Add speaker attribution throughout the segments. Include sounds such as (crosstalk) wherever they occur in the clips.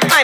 Speaker 1: mind,
Speaker 2: mind.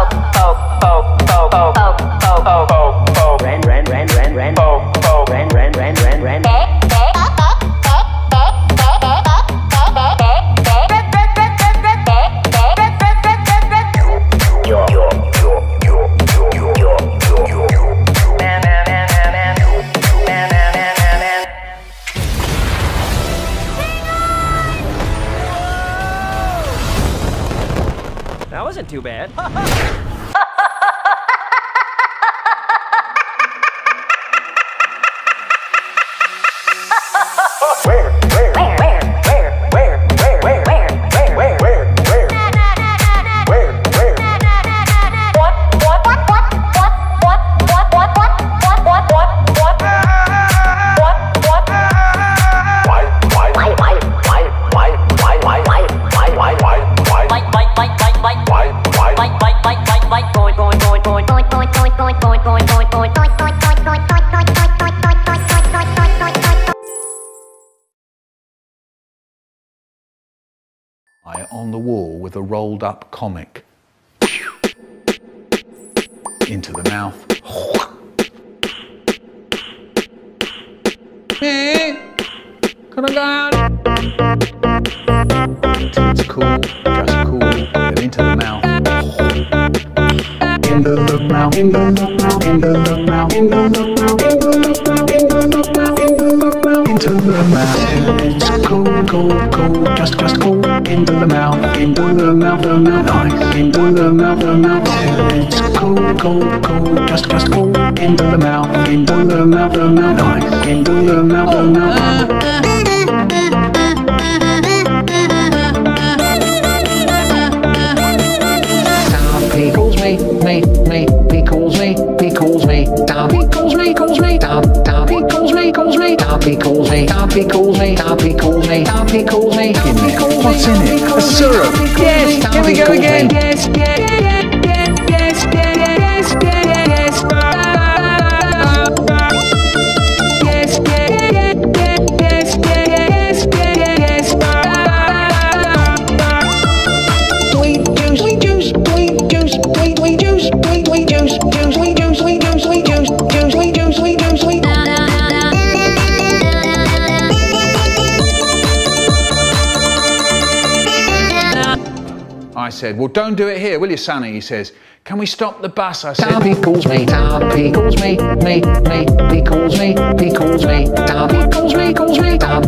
Speaker 2: isn't too bad. (laughs)
Speaker 3: where, where? Oh, on the wall with a rolled up comic. Into the mouth. Hey, can I go out? It's cool, just cool, then into the mouth. Into the mouth, into the mouth, into the mouth, into the mouth, into the mouth, into the mouth, into the mouth, into the mouth. It's cool, cool, cool, just, just cool. Into the mouth, into the mouth, the mouth, nice. Into the mouth, the mouth. It's cool, cool, cool, just, just cool. Into the mouth, into the mouth, the mouth, nice. Into the mouth, the mouth. Down, he calls me, me, me, Happy calls me, happy calls me, happy calls me. What's in it? A syrup.
Speaker 4: Said, Well, don't do it here, will you, Sonny? He says, Can we stop the bus? I said,
Speaker 1: Down calls me, down calls me, me, me, he calls me, he calls me, down calls me, calls me, down,